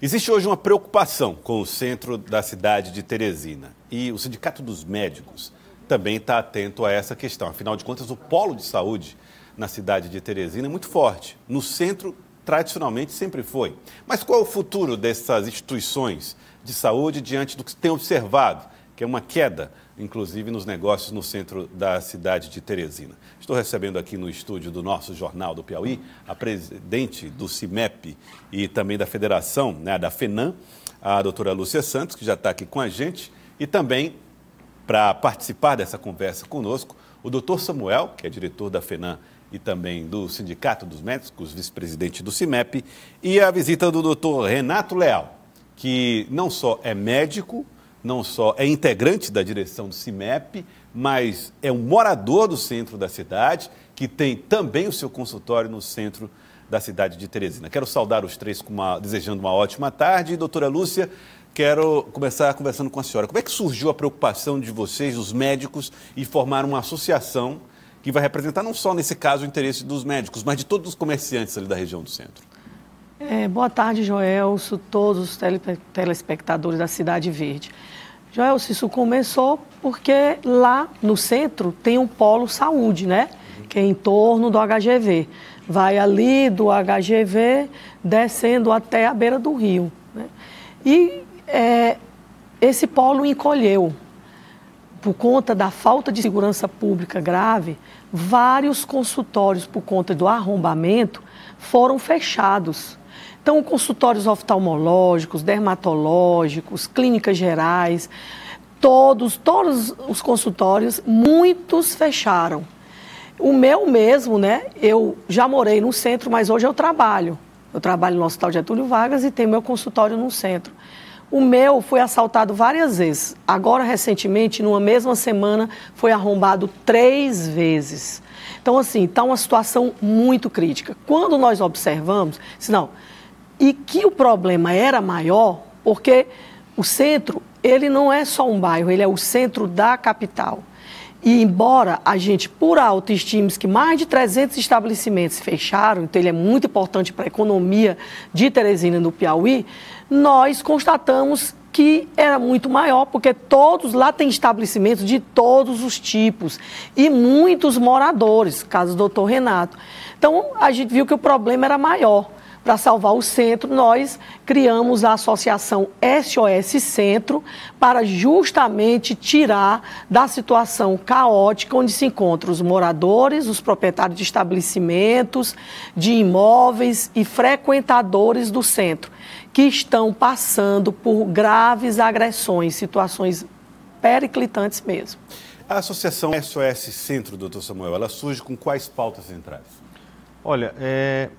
Existe hoje uma preocupação com o centro da cidade de Teresina e o Sindicato dos Médicos também está atento a essa questão. Afinal de contas, o polo de saúde na cidade de Teresina é muito forte. No centro, tradicionalmente, sempre foi. Mas qual é o futuro dessas instituições de saúde diante do que tem observado, que é uma queda, inclusive, nos negócios no centro da cidade de Teresina? Estou recebendo aqui no estúdio do nosso Jornal do Piauí a presidente do CIMEP e também da Federação, né, da FENAM, a doutora Lúcia Santos, que já está aqui com a gente, e também para participar dessa conversa conosco, o doutor Samuel, que é diretor da FENAM e também do Sindicato dos Médicos, vice-presidente do CIMEP, e a visita do doutor Renato Leal, que não só é médico, não só é integrante da direção do CIMEP, mas é um morador do centro da cidade, que tem também o seu consultório no centro da cidade de Teresina. Quero saudar os três uma, desejando uma ótima tarde. Doutora Lúcia, Quero começar conversando com a senhora. Como é que surgiu a preocupação de vocês, os médicos, em formar uma associação que vai representar não só nesse caso o interesse dos médicos, mas de todos os comerciantes ali da região do centro? É, boa tarde, Joelso, todos os tele, telespectadores da Cidade Verde. Joelso, isso começou porque lá no centro tem um polo saúde, né? Que é em torno do HGV. Vai ali do HGV descendo até a beira do rio. Né? E é, esse polo encolheu. Por conta da falta de segurança pública grave, vários consultórios, por conta do arrombamento, foram fechados. Então, consultórios oftalmológicos, dermatológicos, clínicas gerais, todos, todos os consultórios, muitos fecharam. O meu mesmo, né? Eu já morei no centro, mas hoje eu trabalho. Eu trabalho no Hospital Getúlio Vargas e tenho meu consultório no centro. O meu foi assaltado várias vezes. Agora, recentemente, numa mesma semana, foi arrombado três vezes. Então, assim, está uma situação muito crítica. Quando nós observamos, se não, e que o problema era maior, porque o centro, ele não é só um bairro, ele é o centro da capital. E embora a gente, por alto, estime que mais de 300 estabelecimentos fecharam, então ele é muito importante para a economia de Teresina no Piauí, nós constatamos que era muito maior, porque todos lá têm estabelecimentos de todos os tipos e muitos moradores, caso do doutor Renato. Então, a gente viu que o problema era maior para salvar o centro, nós criamos a associação SOS Centro para justamente tirar da situação caótica onde se encontram os moradores, os proprietários de estabelecimentos, de imóveis e frequentadores do centro, que estão passando por graves agressões, situações periclitantes mesmo. A associação SOS Centro, doutor Samuel, ela surge com quais pautas centrais? Olha, é,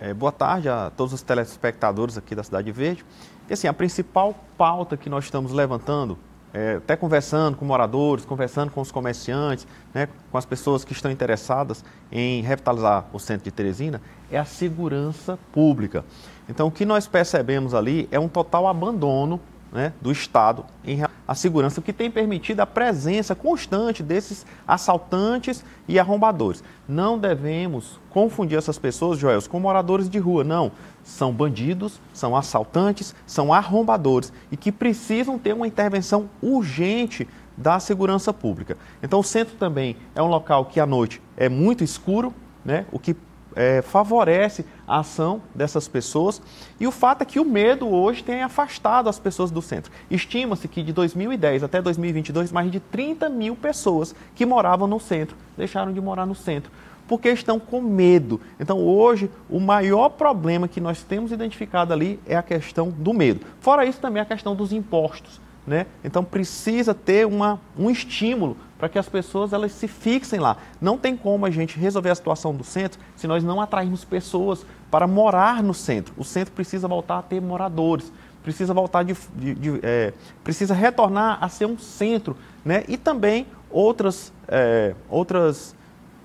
é, boa tarde a todos os telespectadores aqui da Cidade Verde. E assim, a principal pauta que nós estamos levantando, é, até conversando com moradores, conversando com os comerciantes, né, com as pessoas que estão interessadas em revitalizar o centro de Teresina, é a segurança pública. Então, o que nós percebemos ali é um total abandono né, do Estado em a segurança, que tem permitido a presença constante desses assaltantes e arrombadores. Não devemos confundir essas pessoas, Joel, com moradores de rua, não. São bandidos, são assaltantes, são arrombadores e que precisam ter uma intervenção urgente da segurança pública. Então, o centro também é um local que à noite é muito escuro, né, o que é, favorece a ação dessas pessoas. E o fato é que o medo hoje tem afastado as pessoas do centro. Estima-se que de 2010 até 2022, mais de 30 mil pessoas que moravam no centro deixaram de morar no centro porque estão com medo. Então, hoje, o maior problema que nós temos identificado ali é a questão do medo. Fora isso, também a questão dos impostos. Né? Então precisa ter uma, um estímulo para que as pessoas elas se fixem lá. Não tem como a gente resolver a situação do centro se nós não atrairmos pessoas para morar no centro. O centro precisa voltar a ter moradores, precisa voltar de, de, de é, precisa retornar a ser um centro, né? E também outras é, outras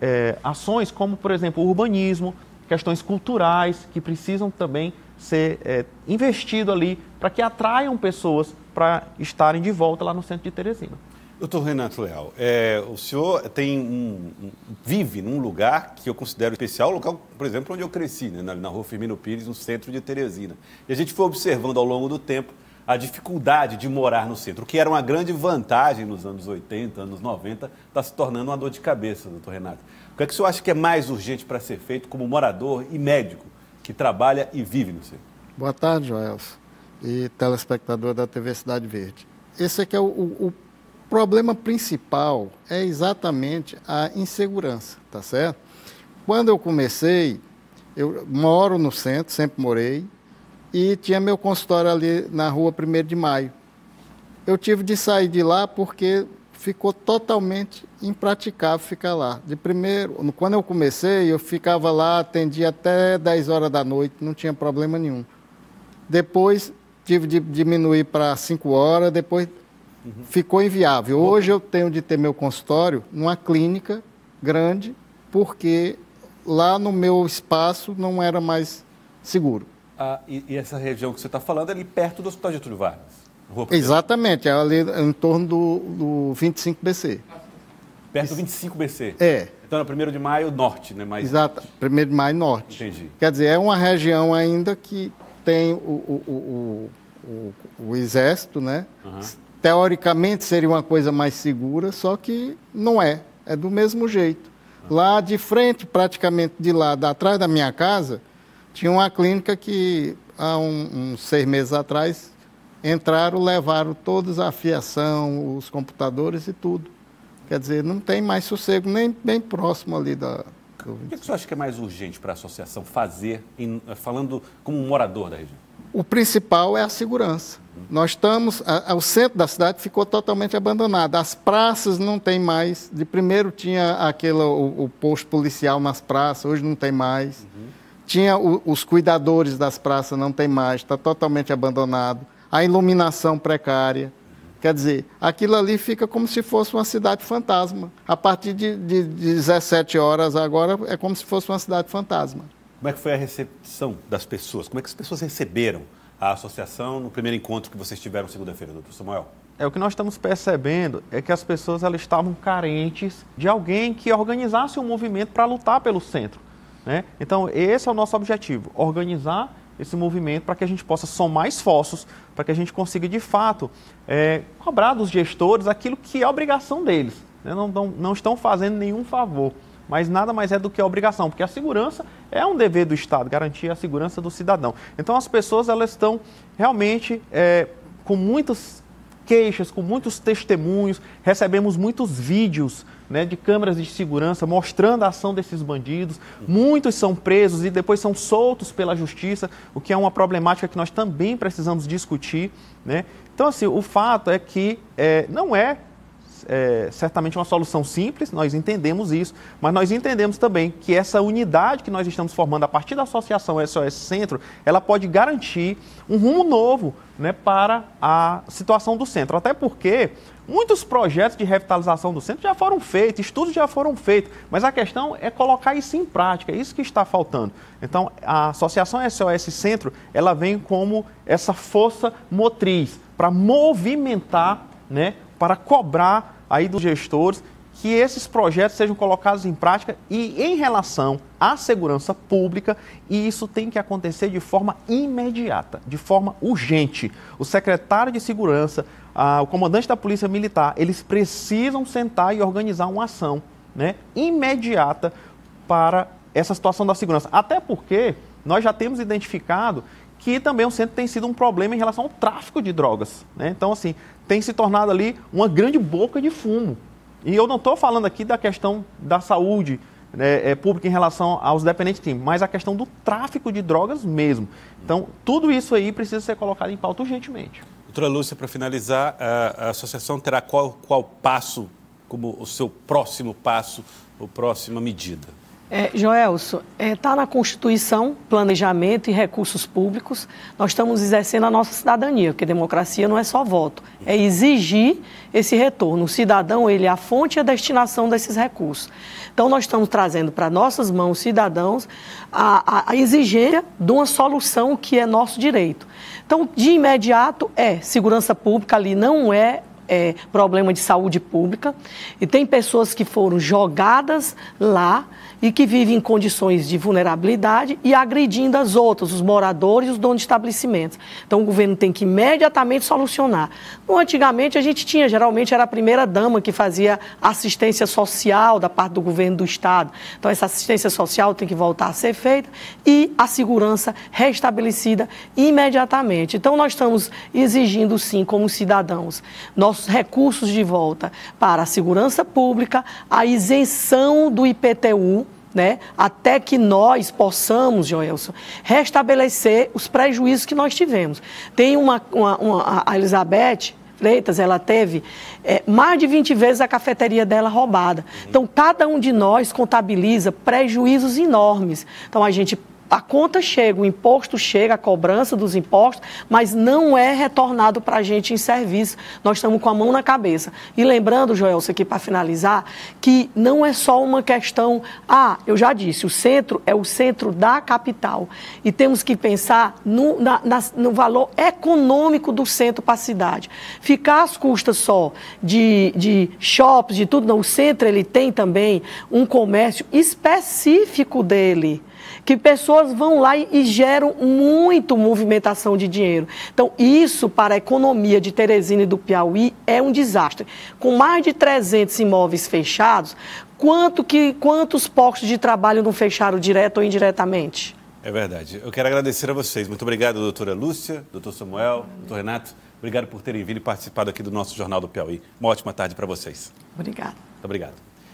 é, ações como por exemplo o urbanismo, questões culturais que precisam também ser é, investido ali para que atraiam pessoas para estarem de volta lá no centro de Teresina. Doutor Renato Leal, é, o senhor tem um, vive num lugar que eu considero especial, local, por exemplo, onde eu cresci, né, na, na rua Firmino Pires, no centro de Teresina. E a gente foi observando ao longo do tempo a dificuldade de morar no centro, o que era uma grande vantagem nos anos 80, anos 90, está se tornando uma dor de cabeça, doutor Renato. O que é que o senhor acha que é mais urgente para ser feito como morador e médico que trabalha e vive no centro? Boa tarde, Joelson, e telespectador da TV Cidade Verde. Esse aqui é o, o, o problema principal, é exatamente a insegurança, tá certo? Quando eu comecei, eu moro no centro, sempre morei, e tinha meu consultório ali na rua 1 de Maio. Eu tive de sair de lá porque ficou totalmente impraticável ficar lá. De primeiro, quando eu comecei, eu ficava lá, atendia até 10 horas da noite, não tinha problema nenhum. Depois tive de diminuir para 5 horas, depois uhum. ficou inviável. Hoje eu tenho de ter meu consultório numa clínica grande, porque lá no meu espaço não era mais seguro. Ah, e, e, essa região que você está falando é ali perto do Hospital Getúlio Vargas? Exatamente, é ali em torno do, do 25BC. Perto do 25BC? É. Então, no 1 de maio, norte, né? Mais Exato, 1 de maio, norte. Entendi. Quer dizer, é uma região ainda que tem o, o, o, o, o exército, né? Uhum. Teoricamente seria uma coisa mais segura, só que não é. É do mesmo jeito. Lá de frente, praticamente de lá, atrás da minha casa, tinha uma clínica que, há uns um, seis meses atrás, entraram, levaram todos a fiação, os computadores e tudo. Quer dizer, não tem mais sossego nem bem próximo ali da. O que, você acha que é mais urgente para a associação fazer, em, falando como um morador da região? O principal é a segurança. Nós estamos, a, o centro da cidade ficou totalmente abandonado. As praças não tem mais. De primeiro tinha aquele, o, o posto policial nas praças, hoje não tem mais. Uhum. Tinha o, os cuidadores das praças, não tem mais, está totalmente abandonado. A iluminação precária. Quer dizer, aquilo ali fica como se fosse uma cidade fantasma. A partir de, de, de 17 horas agora é como se fosse uma cidade fantasma. Como é que foi a recepção das pessoas? Como é que as pessoas receberam a associação no primeiro encontro que vocês tiveram segunda-feira, doutor Samuel? É, o que nós estamos percebendo é que as pessoas elas estavam carentes de alguém que organizasse um movimento para lutar pelo centro. Né? Então, esse é o nosso objetivo: organizar esse movimento para que a gente possa somar esforços, para que a gente consiga, de fato, é, cobrar dos gestores aquilo que é obrigação deles. Né? Não, não, não estão fazendo nenhum favor, mas nada mais é do que a obrigação, porque a segurança é um dever do Estado, garantir a segurança do cidadão. Então, as pessoas elas estão realmente é, com muitas queixas, com muitos testemunhos, recebemos muitos vídeos né, de câmeras de segurança mostrando a ação desses bandidos. Muitos são presos e depois são soltos pela justiça, o que é uma problemática que nós também precisamos discutir. Né? Então, assim, o fato é que é, não é é, certamente uma solução simples, nós entendemos isso, mas nós entendemos também que essa unidade que nós estamos formando a partir da Associação SOS Centro, ela pode garantir um rumo novo né, para a situação do centro. Até porque muitos projetos de revitalização do centro já foram feitos, estudos já foram feitos, mas a questão é colocar isso em prática, é isso que está faltando. Então, a Associação SOS Centro, ela vem como essa força motriz para movimentar, né, para cobrar aí dos gestores que esses projetos sejam colocados em prática e em relação à segurança pública, e isso tem que acontecer de forma imediata, de forma urgente. O secretário de segurança, o comandante da Polícia Militar, eles precisam sentar e organizar uma ação né, imediata para essa situação da segurança. Até porque nós já temos identificado que também o centro tem sido um problema em relação ao tráfico de drogas. Né? Então, assim, tem se tornado ali uma grande boca de fumo. E eu não estou falando aqui da questão da saúde né, é, pública em relação aos dependentes químicos, mas a questão do tráfico de drogas mesmo. Então, tudo isso aí precisa ser colocado em pauta urgentemente. Doutora Lúcia, para finalizar, a, a associação terá qual, qual passo como o seu próximo passo, ou próxima medida? É, Joelso, está é, tá na Constituição, planejamento e recursos públicos. Nós estamos exercendo a nossa cidadania, porque democracia não é só voto, é exigir esse retorno. O cidadão, ele é a fonte e a destinação desses recursos. Então, nós estamos trazendo para nossas mãos, cidadãos, a, a, a exigência de uma solução que é nosso direito. Então, de imediato, é segurança pública ali não é é, problema de saúde pública e tem pessoas que foram jogadas lá e que vivem em condições de vulnerabilidade e agredindo as outras, os moradores e os donos de estabelecimentos. Então o governo tem que imediatamente solucionar. No, antigamente a gente tinha, geralmente era a primeira dama que fazia assistência social da parte do governo do estado. Então essa assistência social tem que voltar a ser feita e a segurança restabelecida imediatamente. Então nós estamos exigindo sim como cidadãos nossos recursos de volta para a segurança pública, a isenção do IPTU, né, até que nós possamos, Joelson, restabelecer os prejuízos que nós tivemos. Tem uma, uma, uma a Elizabeth Freitas, ela teve é, mais de 20 vezes a cafeteria dela roubada. Então, cada um de nós contabiliza prejuízos enormes. Então, a gente a conta chega, o imposto chega, a cobrança dos impostos, mas não é retornado para a gente em serviço. Nós estamos com a mão na cabeça. E lembrando, Joelson, aqui para finalizar, que não é só uma questão. Ah, eu já disse, o centro é o centro da capital. E temos que pensar no, na, na, no valor econômico do centro para a cidade. Ficar às custas só de, de shops, de tudo, não. O centro ele tem também um comércio específico dele que pessoas vão lá e, e geram muito movimentação de dinheiro. Então, isso para a economia de Teresina e do Piauí é um desastre. Com mais de 300 imóveis fechados, quanto que, quantos postos de trabalho não fecharam direto ou indiretamente? É verdade. Eu quero agradecer a vocês. Muito obrigado, doutora Lúcia, doutor Samuel, doutor Renato. Obrigado por terem vindo e participado aqui do nosso Jornal do Piauí. Uma ótima tarde para vocês. Obrigada. Muito obrigado.